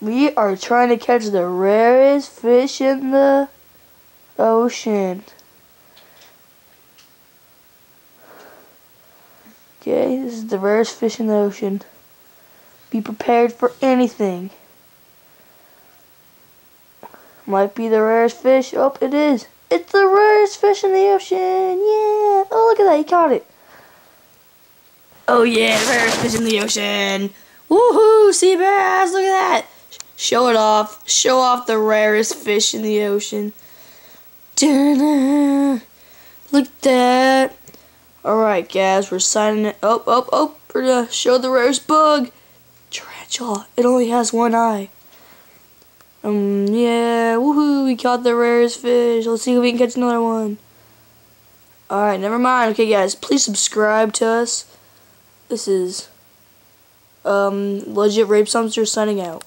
We are trying to catch the rarest fish in the ocean. Okay, this is the rarest fish in the ocean. Be prepared for anything. Might be the rarest fish. Oh, it is. It's the rarest fish in the ocean. Yeah. Oh, look at that. He caught it. Oh, yeah. The rarest fish in the ocean. Woohoo. Sea bass. Show it off. Show off the rarest fish in the ocean. Look at that. Alright, guys. We're signing it. Oh, oh, oh. We're to show the rarest bug. Tarantula. It only has one eye. Um, yeah, woohoo, we caught the rarest fish. Let's see if we can catch another one. Alright, never mind. Okay, guys, please subscribe to us. This is, um, Legit Rage Humpster signing out.